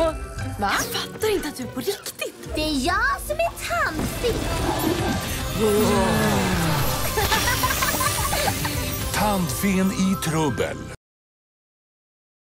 Va? Jag fattar inte att du är på riktigt. Det är jag som är tandfen. Tandfen i trubbel.